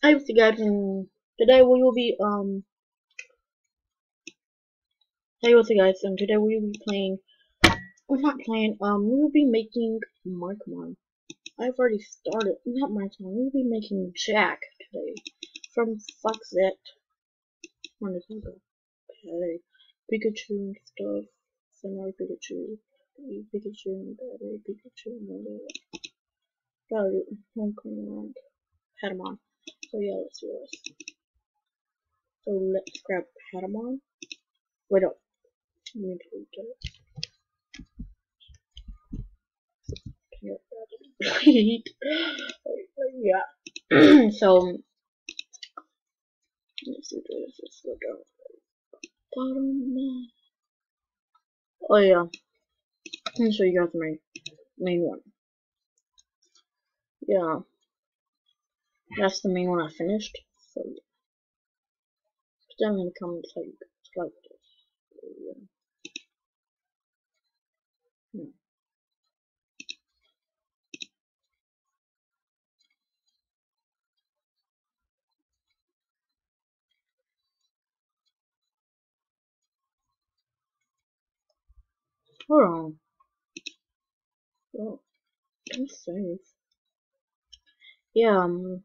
Hi, what's guys, and today we will be, um, hey, what's up guys, and today we will be playing, we're not playing, um, we will be making, come I've already started, not time, we will be making Jack today, from Foxette, on this one, okay, Pikachu and stuff, Samurai Pikachu, Pikachu and Pikachu and got it, homecoming around, Patamon. Uh, so yeah, let's do this. So let's grab Patamon. Wait up. I need to read it. yeah. so let's do this. Let's go down. Bottom. Oh yeah. Let me show you guys my main one. Yeah. That's the main one I finished. So I'm gonna come like like this. Yeah. Hmm. Hold on. Oh, I'm safe. Yeah, um.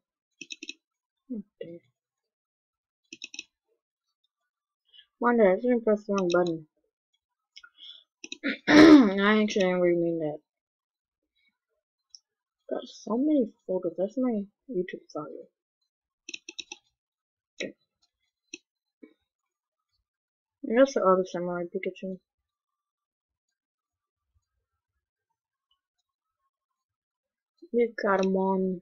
Wonder, I didn't press the wrong button. I actually didn't really mean that. Got so many photos. That's my YouTube file. Okay. And that's the other Samurai Pikachu. We've got him on.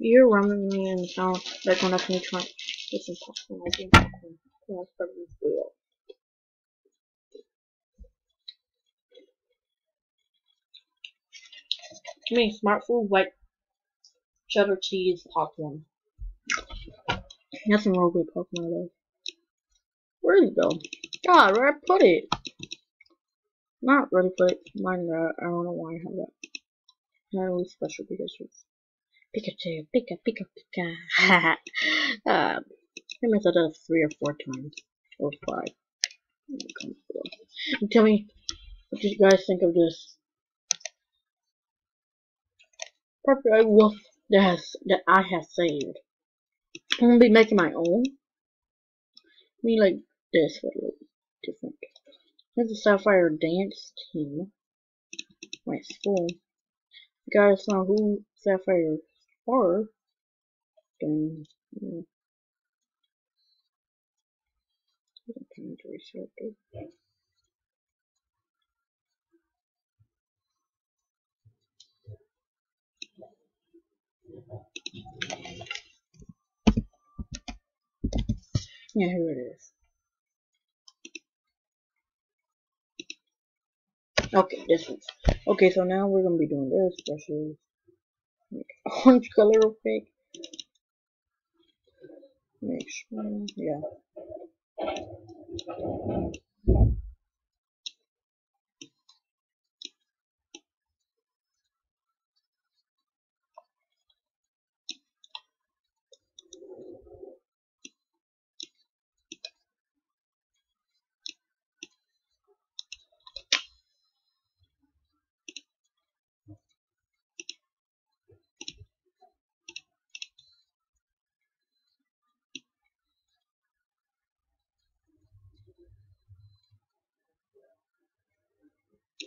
You're rumbling me in the sound like when I finish my it's impossible I think yeah, it's probably real. Me, smart food, white cheddar cheese popcorn. That's some real good popcorn though. Where did it go? God, where I put it? Not ready for it. Mine that. I don't know why I have that. Not really special Pikachu. Pikachu, Pika, Pika, Pika. um, I have done it three or four times. Or five. Tell me what you guys think of this. Perfect wolf that has that I have saved. I'm gonna be making my own. I mean like this, a little different. Here's the Sapphire Dance team. My school. You guys know who Sapphire are, then yeah. Here it is. Okay, this one. Okay, so now we're gonna be doing this especially make orange color quick. Make sure, yeah.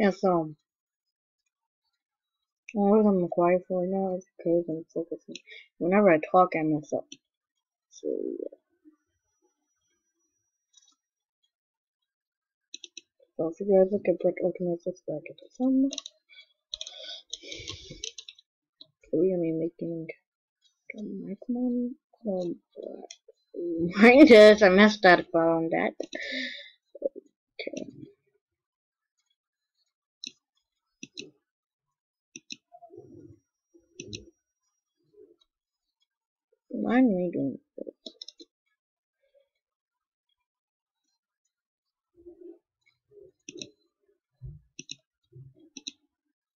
Yeah, so the reason I'm quiet for right now is because I'm focusing. Whenever I talk, I mess up. So yeah. So if you guys look at Brick Ultimate, subscribe to some. So we're gonna be making the black. Mind this, I messed up on that. Me doing this.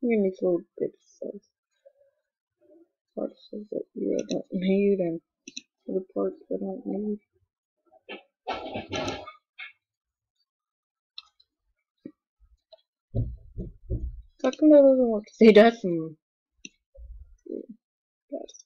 Give me little of parts that you don't need and the parts that I don't need. How come that doesn't work? See, that's some. That's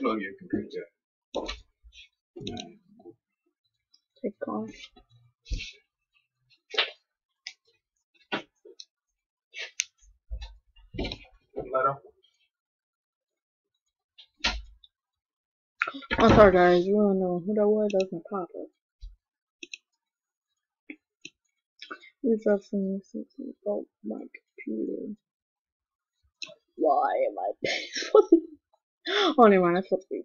good. Can't your computer. Take off. Letter. I'm sorry guys, you wanna know who that was? That was my papa. Some something about my computer. Why am I supposed to Oh never mind, that's supposed to be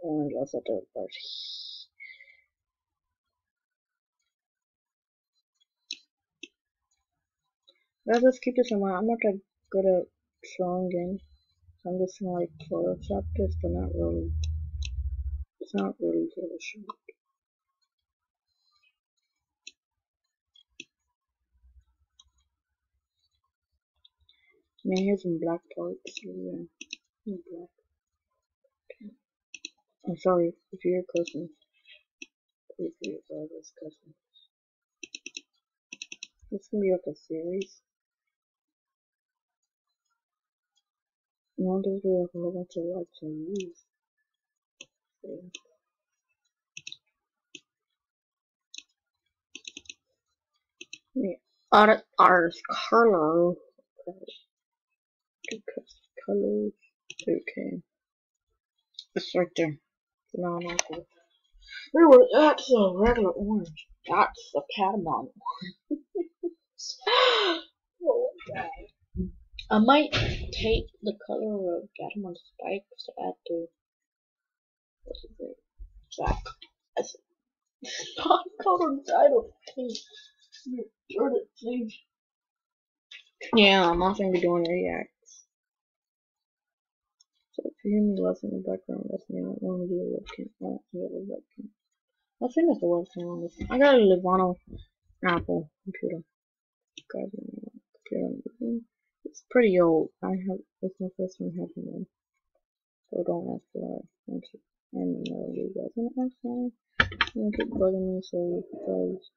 orange, I'll set that. Let's just keep this in mind. I'm not that good at games. So I'm just gonna like Photoshop this, but not really. It's not really Photoshop. I mean, here's some black parts. Yeah, black. I'm sorry if you're cussing. Please be sorry this. This can be like a series. Now there's like a whole bunch of likes and views. So, yeah. Color. Okay. Colors. Okay. It's right there. No, no, no. Anyway, that's a regular orange. That's a Patamon oh god. I might take the color of Gatomon spikes to add to what's his name? Jack. It's not colored title. Turn it, please. Yeah, I'm also gonna be doing reacts. So if you hear me less in the background, that's me. I don't want to do a webcam. I don't do a webcam. I think that's the webcam on this. I got a Levano Apple computer. It's pretty old. I have it's my first one having one. So don't ask why. Thank you. I know you guys don't ask why. You don't keep bugging me so because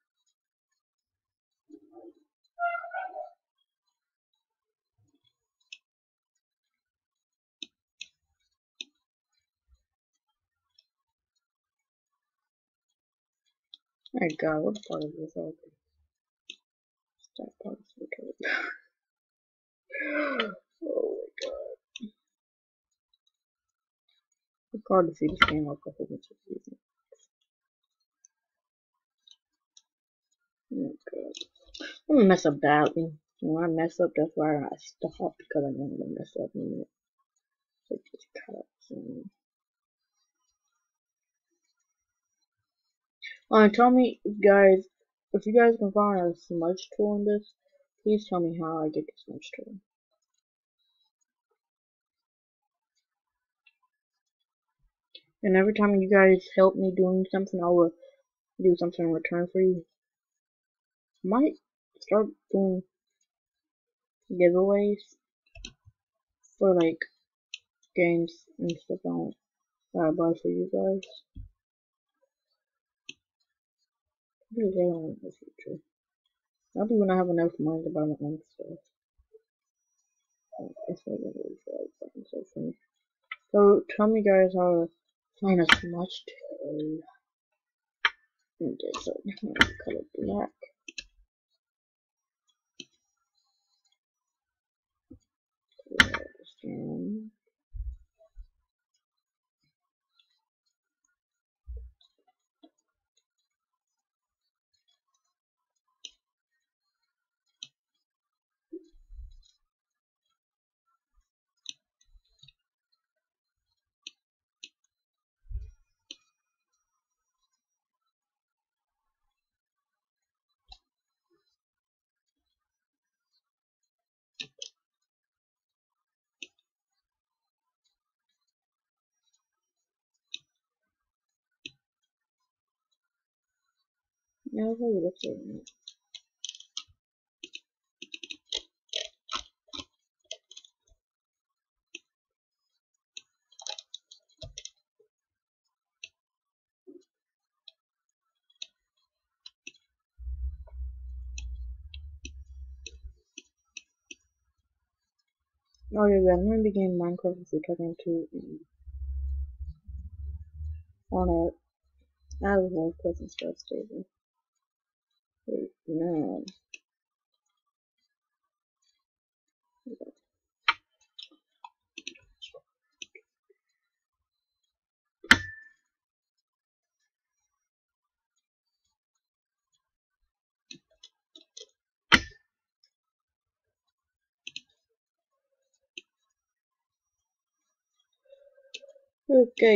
My god, what part of this are they? That part is oh my god. It's hard to see this game like a whole bunch of reasons. Oh god. I'm gonna mess up badly. When I mess up, that's why I stop because I know I'm gonna mess up in a minute. So just cut some. Uh, tell me, guys, if you guys can find a smudge tool in this, please tell me how I get the smudge tool. And every time you guys help me doing something, I will do something in return for you. Might start doing giveaways for like games and stuff I buy for you guys. Later on in the future. Maybe when I have enough money to buy my own stuff. So funny. So tell me guys how to find a Smash tool. And color black. You look at it. Oh yeah, I'm gonna begin Minecraft if you're talking to on a I was one person start stable. Okay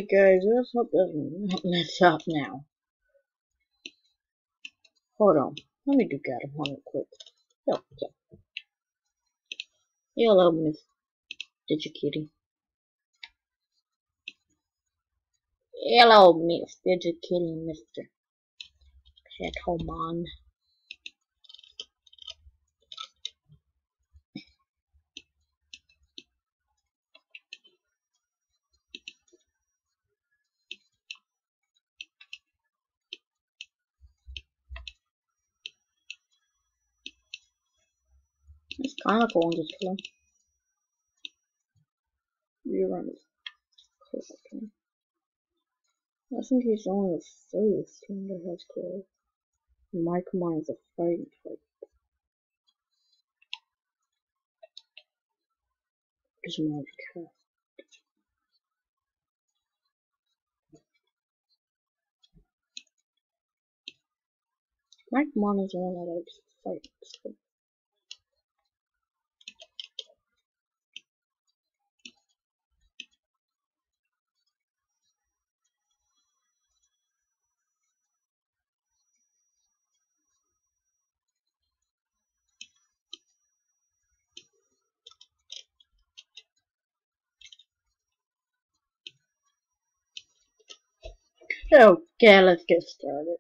guys, let's hope doesn't mess up now. Hold on. Let me do one real quick. Oh, yeah. Hello, Miss Digi Kitty. Hello, Miss Digi Kitty, Mr. Kind of cool just kill him. You run this clip. I think he's only the first one that has clothes. Mike is a fighting type. Just magic cat. My command is the one that likes fighting. Okay, let's get started.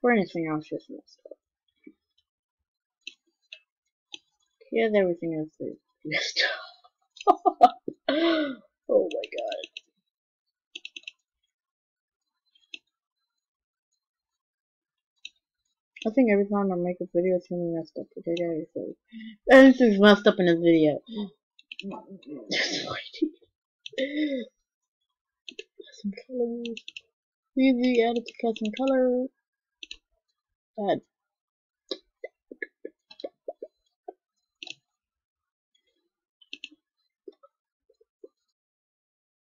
For anything else, just messed up. Here's everything else is messed up. oh my god. I think every time I make a video, it's gonna be messed up. Okay, guys, so anything's messed up in this video. Mm. some colors. Easy, add it to custom color. Add